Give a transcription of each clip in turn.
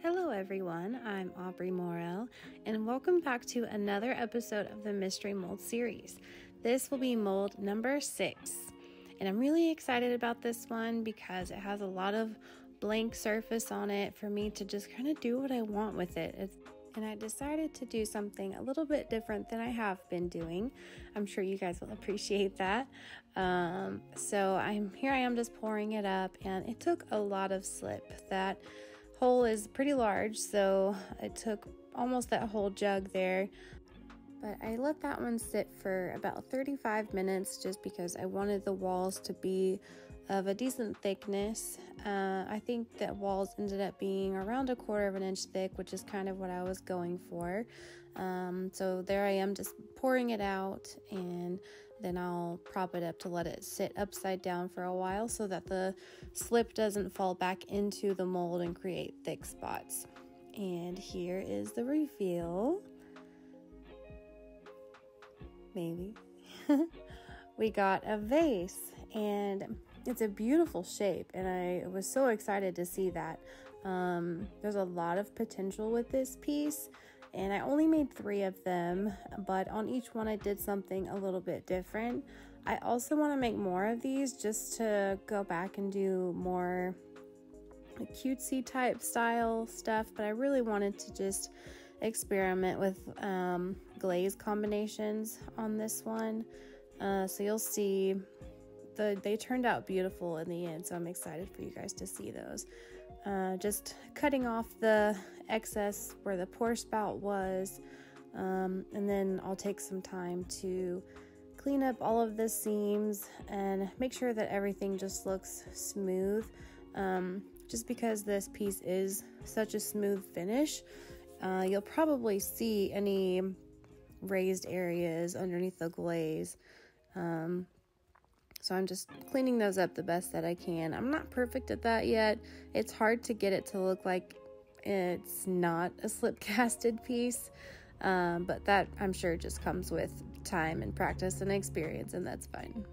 Hello, everyone. I'm Aubrey Morel, and welcome back to another episode of the Mystery Mold series. This will be mold number six, and I'm really excited about this one because it has a lot of blank surface on it for me to just kind of do what I want with it. It's, and I decided to do something a little bit different than I have been doing. I'm sure you guys will appreciate that. Um, so I'm here. I am just pouring it up, and it took a lot of slip. That hole is pretty large, so it took almost that whole jug there. But I let that one sit for about 35 minutes just because I wanted the walls to be of a decent thickness. Uh, I think that walls ended up being around a quarter of an inch thick, which is kind of what I was going for. Um, so there I am just pouring it out, and then I'll prop it up to let it sit upside down for a while so that the slip doesn't fall back into the mold and create thick spots. And here is the reveal. Maybe. we got a vase and it's a beautiful shape and i was so excited to see that um, there's a lot of potential with this piece and i only made three of them but on each one i did something a little bit different. I also want to make more of these just to go back and do more cutesy type style stuff but i really wanted to just experiment with um, glaze combinations on this one. Uh, so you'll see the they turned out beautiful in the end, so I'm excited for you guys to see those. Uh, just cutting off the excess where the pour spout was, um, and then I'll take some time to clean up all of the seams and make sure that everything just looks smooth. Um, just because this piece is such a smooth finish, uh, you'll probably see any raised areas underneath the glaze. Um, so I'm just cleaning those up the best that I can. I'm not perfect at that yet. It's hard to get it to look like it's not a slip casted piece. Um, but that I'm sure just comes with time and practice and experience, and that's fine.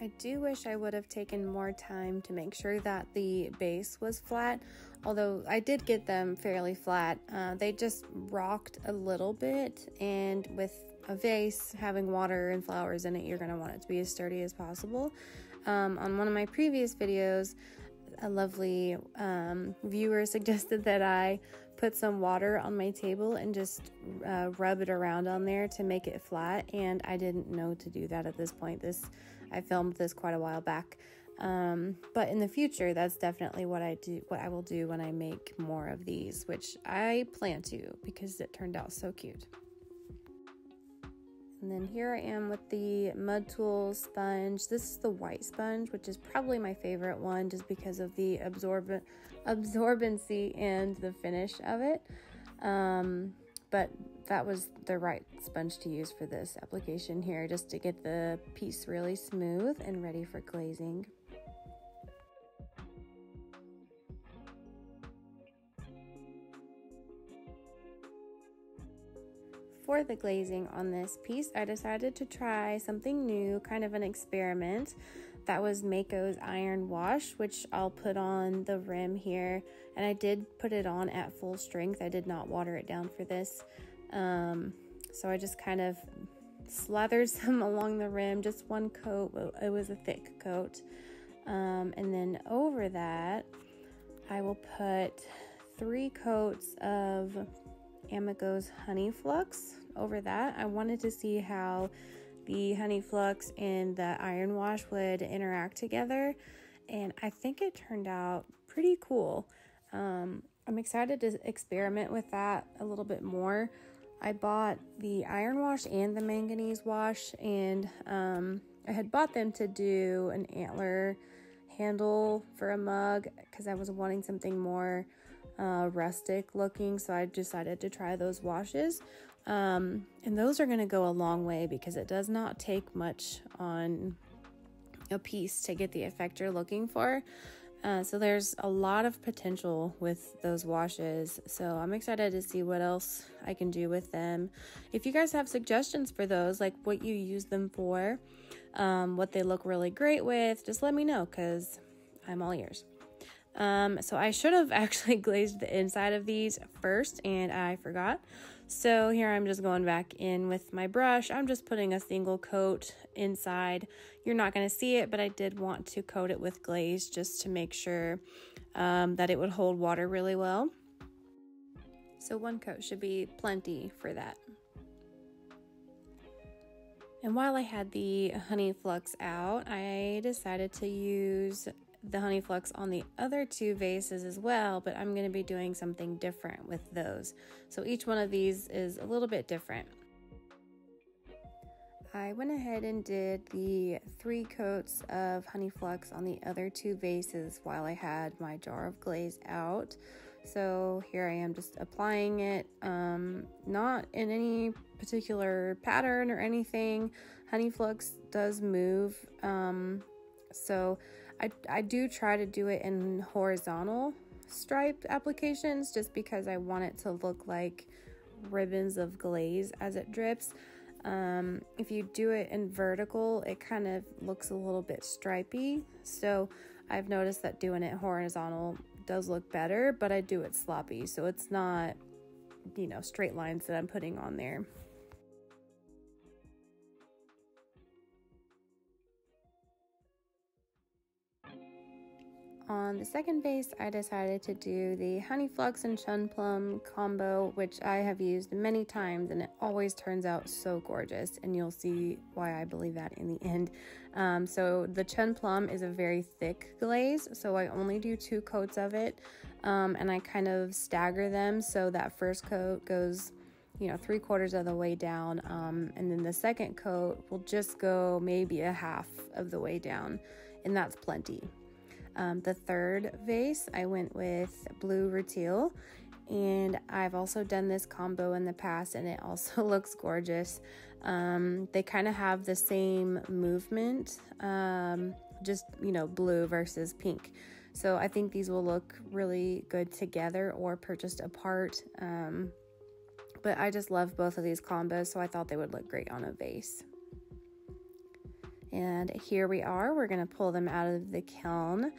I do wish I would have taken more time to make sure that the base was flat, although I did get them fairly flat. Uh, they just rocked a little bit, and with a vase having water and flowers in it, you're going to want it to be as sturdy as possible. Um, on one of my previous videos, a lovely um, viewer suggested that I put some water on my table and just uh, rub it around on there to make it flat. And I didn't know to do that at this point. This I filmed this quite a while back. Um, but in the future, that's definitely what I do. What I will do when I make more of these, which I plan to because it turned out so cute. And then here I am with the Mud Tools sponge. This is the white sponge, which is probably my favorite one just because of the absorbent absorbency and the finish of it. Um, but that was the right sponge to use for this application here just to get the piece really smooth and ready for glazing. The glazing on this piece, I decided to try something new, kind of an experiment. That was Mayco's Iron Wash, which I'll put on the rim here. And I did put it on at full strength. I did not water it down for this. Um, so I just kind of slathered some along the rim, just one coat. It was a thick coat. Um, and then over that, I will put three coats of Amaco's Honey Flux over that. I wanted to see how the Honey Flux and the Iron Wash would interact together, and I think it turned out pretty cool. Um, I'm excited to experiment with that a little bit more. I bought the iron wash and the manganese wash, and um, I had bought them to do an antler handle for a mug because I was wanting something more uh, rustic looking. So I decided to try those washes. Um, and those are going to go a long way because it does not take much on a piece to get the effect you're looking for. Uh, so there's a lot of potential with those washes. So I'm excited to see what else I can do with them. If you guys have suggestions for those, like what you use them for, um, what they look really great with, just let me know because I'm all ears. Um, so I should have actually glazed the inside of these first and I forgot. So here I'm just going back in with my brush. I'm just putting a single coat inside. You're not going to see it, but I did want to coat it with glaze just to make sure um, that it would hold water really well. So one coat should be plenty for that. And while I had the honey flux out, I decided to use the honey flux on the other two vases as well, but I'm going to be doing something different with those. So each one of these is a little bit different. I went ahead and did the three coats of honey flux on the other two vases while I had my jar of glaze out. So here I am just applying it, um, not in any particular pattern or anything. Honey flux does move, um, so I, I do try to do it in horizontal stripe applications just because I want it to look like ribbons of glaze as it drips. Um, if you do it in vertical, it kind of looks a little bit stripy. So I've noticed that doing it horizontal does look better, but I do it sloppy. So it's not, you know, straight lines that I'm putting on there. On the second base, I decided to do the Honey Flux and Chun Plum combo, which I have used many times and it always turns out so gorgeous. And you'll see why I believe that in the end. Um, so the Chun Plum is a very thick glaze, so I only do two coats of it. Um, and I kind of stagger them so that first coat goes you know, three quarters of the way down. Um, and then the second coat will just go maybe a half of the way down, and that's plenty. Um, the third vase, I went with blue rutile, and I've also done this combo in the past, and it also looks gorgeous. Um, they kind of have the same movement, um, just you know, blue versus pink. So I think these will look really good together or purchased apart. Um, but I just love both of these combos, so I thought they would look great on a vase. And here we are, we're gonna pull them out of the kiln.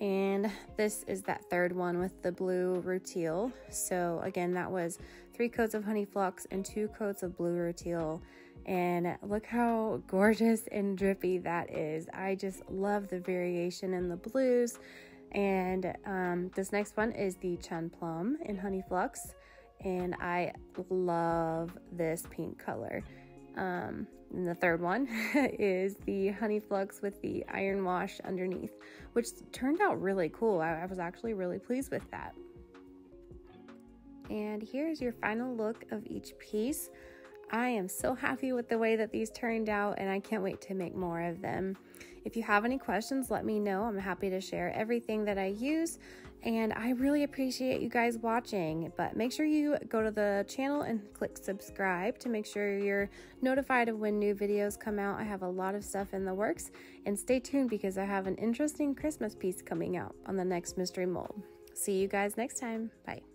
And this is that third one with the blue rutile. So again, that was three coats of honey flux and two coats of blue rutile. And look how gorgeous and drippy that is. I just love the variation in the blues. And um, this next one is the Chun Plum in Honey Flux. And I love this pink color. Um, and the third one is the Honey Flux with the iron wash underneath, which turned out really cool. I, I was actually really pleased with that. And here's your final look of each piece. I am so happy with the way that these turned out, and I can't wait to make more of them. If you have any questions, let me know. I'm happy to share everything that I use. And I really appreciate you guys watching. But make sure you go to the channel and click subscribe to make sure you're notified of when new videos come out. I have a lot of stuff in the works. And stay tuned because I have an interesting Christmas piece coming out on the next Mystery Mold. See you guys next time. Bye.